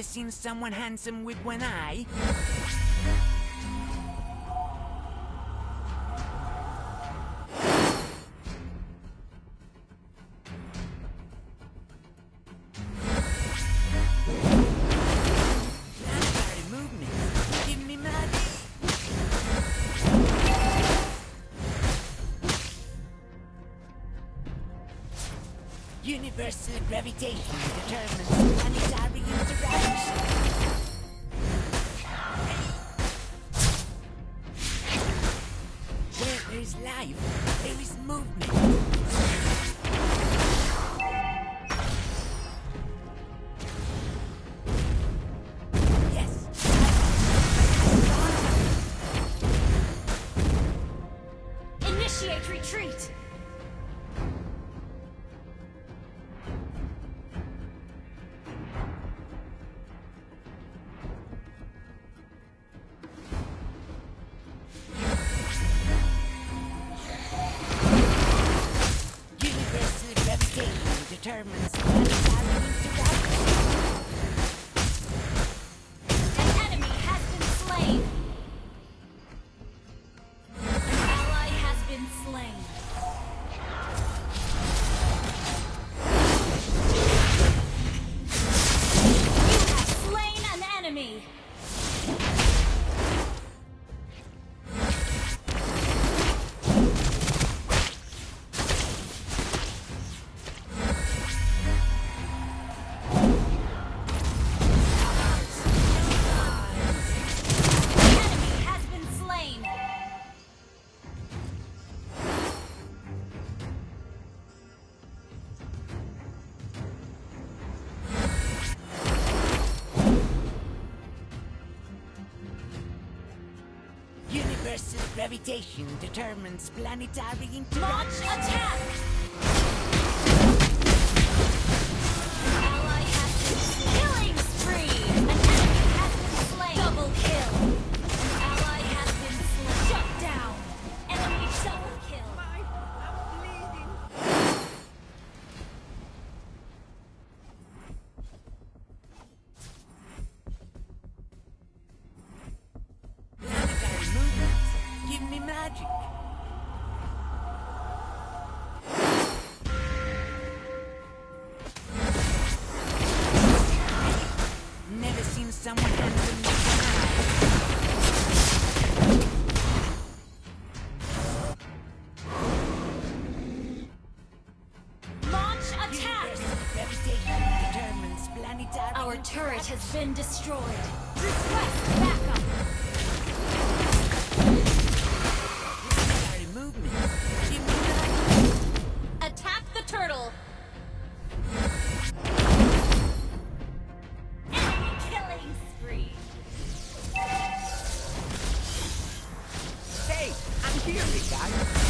ever seen someone handsome with one eye? universal gravitation determines planetary interaction. Where there is life, there is movement. retreat! Gravitation determines planetary interaction. Launch attack! Our turret has been destroyed. Request backup! Attack the turtle! Hey, I'm here, big!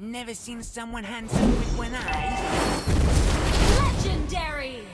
Never seen someone handsome with one eye. Legendary!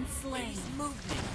been slain. Movement.